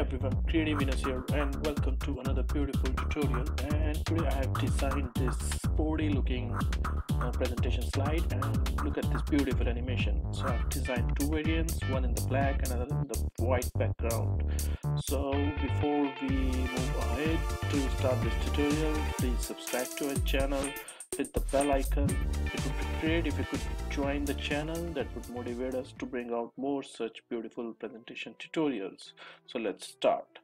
everyone, Creative Venus here and welcome to another beautiful tutorial and today I have designed this sporty looking uh, presentation slide and look at this beautiful animation. So I've designed two variants, one in the black and another in the white background. So before we move ahead to start this tutorial, please subscribe to our channel, hit the bell icon. It if you could join the channel. That would motivate us to bring out more such beautiful presentation tutorials. So let's start.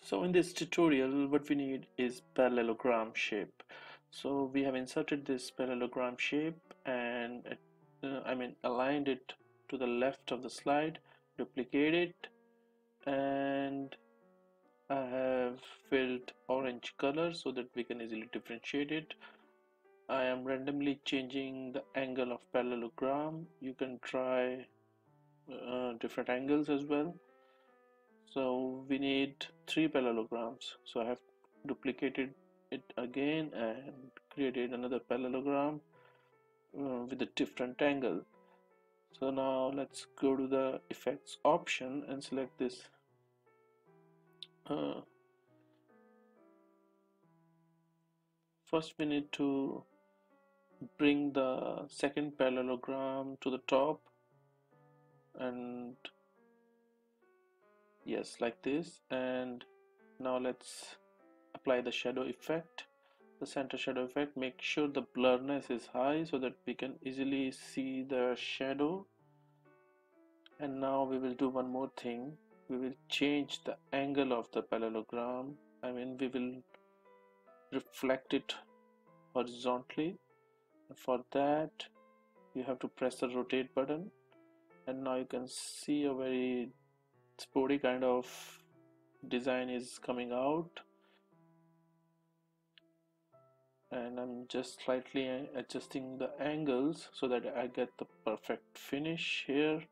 So in this tutorial what we need is parallelogram shape. So we have inserted this parallelogram shape and uh, I mean aligned it to the left of the slide duplicate it and I have filled orange color so that we can easily differentiate it. I am randomly changing the angle of parallelogram. You can try uh, different angles as well. So we need three parallelograms. So I have duplicated it again and created another parallelogram uh, with a different angle. So now let's go to the effects option and select this uh, first we need to bring the second parallelogram to the top and yes like this. And now let's apply the shadow effect the center shadow effect. Make sure the blurriness is high so that we can easily see the shadow. And now we will do one more thing we will change the angle of the parallelogram. I mean we will reflect it horizontally. For that you have to press the rotate button. And now you can see a very sporty kind of design is coming out. And I'm just slightly adjusting the angles so that I get the perfect finish here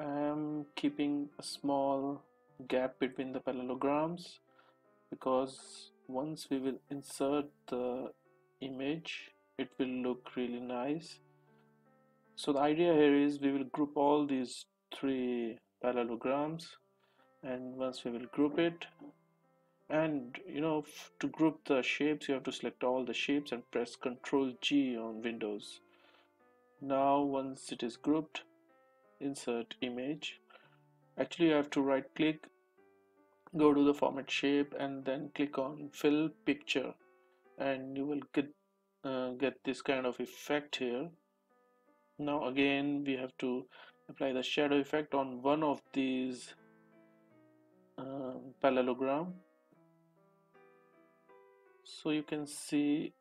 I'm keeping a small gap between the parallelograms because once we will insert the image it will look really nice. So the idea here is we will group all these three parallelograms and once we will group it and you know to group the shapes you have to select all the shapes and press ctrl G on Windows. Now once it is grouped insert image. Actually you have to right click go to the format shape and then click on fill picture. And you will get uh, get this kind of effect here. Now again we have to apply the shadow effect on one of these uh, parallelogram. So you can see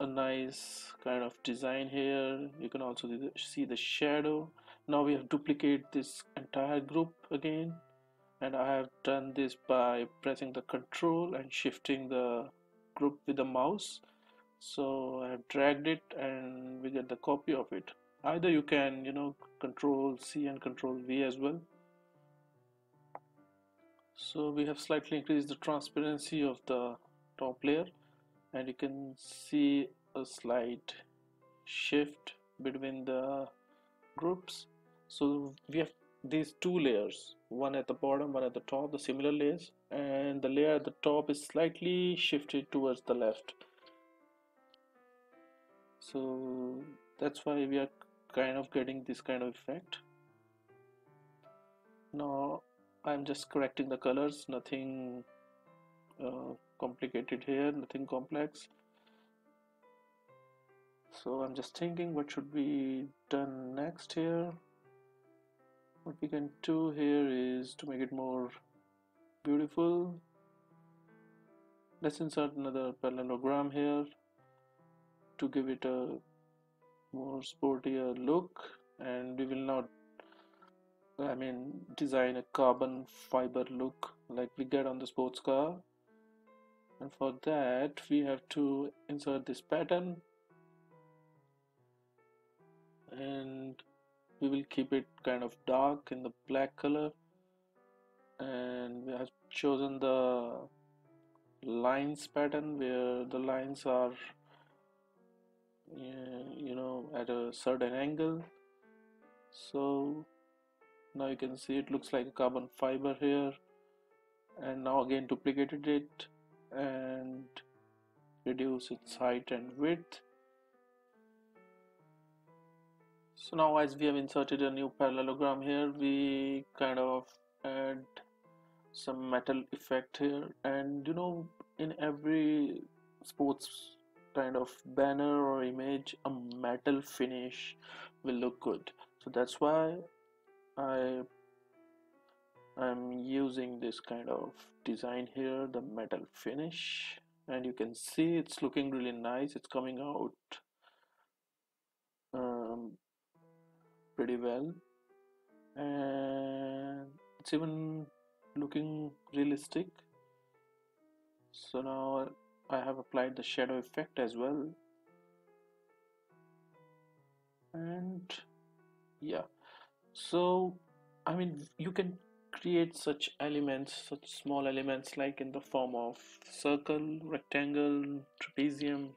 a nice kind of design here. You can also see the shadow now we have duplicate this entire group again and I have done this by pressing the control and shifting the group with the mouse. So I have dragged it and we get the copy of it. Either you can you know control C and control V as well. So we have slightly increased the transparency of the top layer and you can see a slight shift between the groups so we have these two layers one at the bottom one at the top the similar layers and the layer at the top is slightly shifted towards the left. So that's why we are kind of getting this kind of effect. Now I'm just correcting the colors. Nothing uh, complicated here nothing complex. So I'm just thinking what should be done next here what we can do here is to make it more beautiful. Let's insert another parallelogram here to give it a more sportier look. And we will now I mean design a carbon fiber look like we get on the sports car. And for that we have to insert this pattern. And we will keep it kind of dark in the black color. And we have chosen the lines pattern where the lines are you know at a certain angle. So now you can see it looks like a carbon fiber here. And now again duplicated it and reduce its height and width so now as we have inserted a new parallelogram here we kind of add some metal effect here. And you know in every sports kind of banner or image a metal finish will look good. So that's why I I'm using this kind of design here the metal finish. And you can see it's looking really nice. It's coming out well. And it's even looking realistic. So now I have applied the shadow effect as well. And yeah. So I mean you can create such elements such small elements like in the form of circle rectangle trapezium.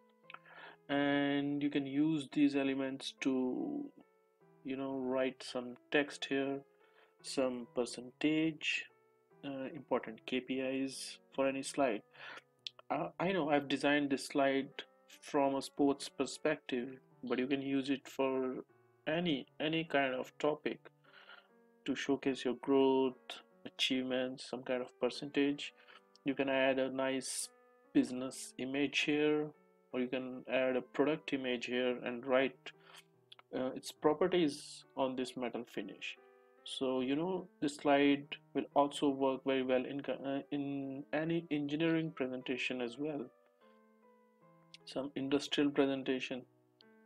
And you can use these elements to you know write some text here some percentage uh, important KPIs for any slide. Uh, I know I've designed this slide from a sports perspective but you can use it for any any kind of topic to showcase your growth achievements some kind of percentage. You can add a nice business image here or you can add a product image here and write uh, its properties on this metal finish. So you know this slide will also work very well in uh, in any engineering presentation as well. Some industrial presentation.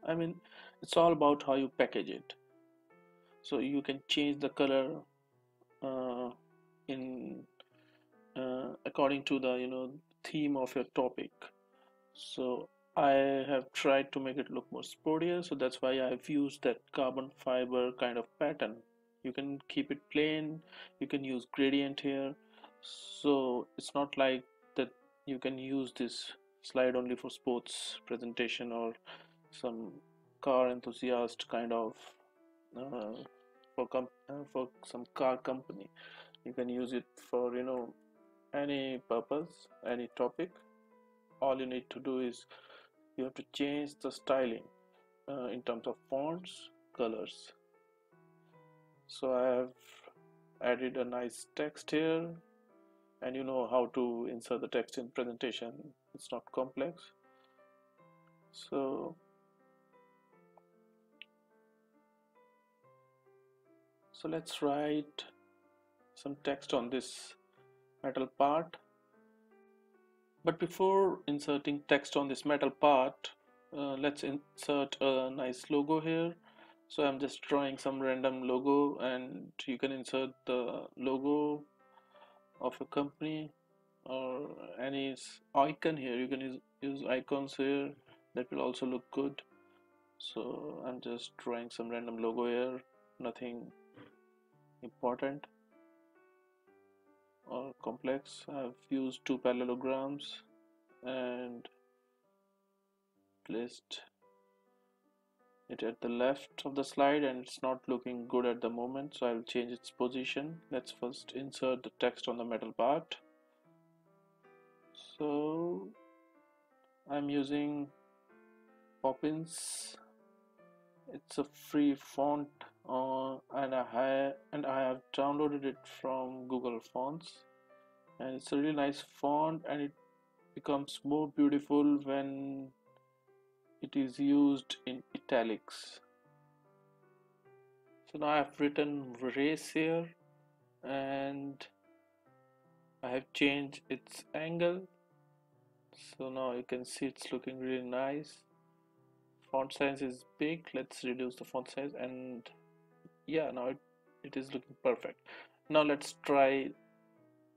I mean it's all about how you package it. So you can change the color uh, in uh, according to the you know theme of your topic. So I have tried to make it look more sportier so that's why I've used that carbon fiber kind of pattern. You can keep it plain you can use gradient here. So it's not like that you can use this slide only for sports presentation or some car enthusiast kind of uh, for com uh, for some car company. You can use it for you know any purpose any topic. All you need to do is you have to change the styling uh, in terms of fonts colors. So I have added a nice text here. And you know how to insert the text in presentation. It's not complex. So so let's write some text on this metal part but before inserting text on this metal part uh, let's insert a nice logo here. So I'm just drawing some random logo and you can insert the logo of a company or any icon here. You can use, use icons here. That will also look good. So I'm just drawing some random logo here. Nothing important or complex I've used two parallelograms and placed it at the left of the slide and it's not looking good at the moment so I'll change its position. Let's first insert the text on the metal part. So I'm using Poppins. It's a free font uh, and I have and I have downloaded it from Google Fonts. And it's a really nice font and it becomes more beautiful when it is used in italics. So now I've written race here and I have changed its angle. So now you can see it's looking really nice. Font size is big. Let's reduce the font size and yeah now it, it is looking perfect. Now let's try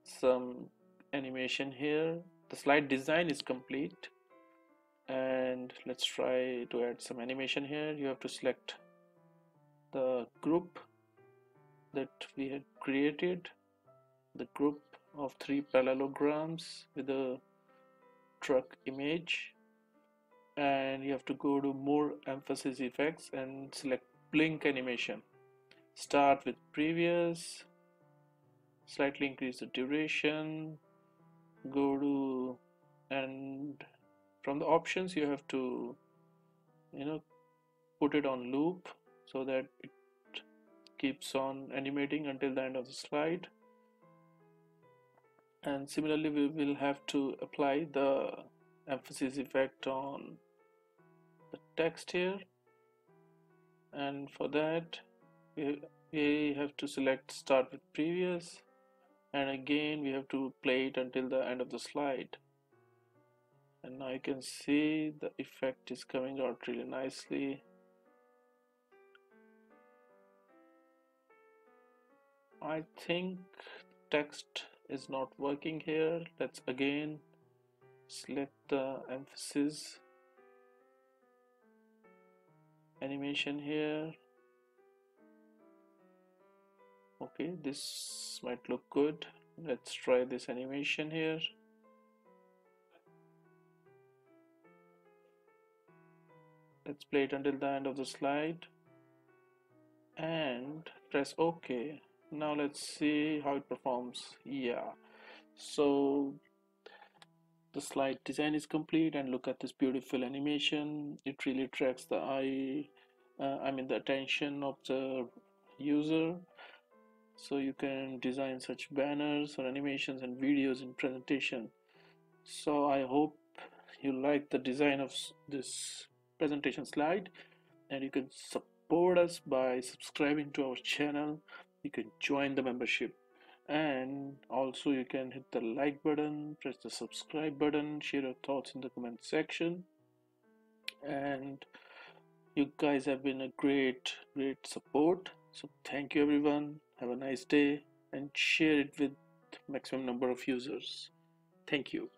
some animation here. The slide design is complete. And let's try to add some animation here. You have to select the group that we had created. The group of three parallelograms with a truck image. And you have to go to more emphasis effects and select blink animation start with previous slightly increase the duration go to and from the options you have to you know put it on loop so that it keeps on animating until the end of the slide. And similarly we will have to apply the emphasis effect on the text here. And for that we have to select start with previous and again we have to play it until the end of the slide. And now you can see the effect is coming out really nicely. I think text is not working here. Let's again select the emphasis. Animation here okay this might look good. Let's try this animation here. Let's play it until the end of the slide. And press ok. Now let's see how it performs. Yeah. So the slide design is complete and look at this beautiful animation. It really attracts the eye uh, I mean the attention of the user so you can design such banners or animations and videos in presentation. So I hope you like the design of this presentation slide and you can support us by subscribing to our channel. You can join the membership. And also you can hit the like button press the subscribe button share your thoughts in the comment section. And you guys have been a great great support. So thank you everyone have a nice day and share it with maximum number of users. Thank you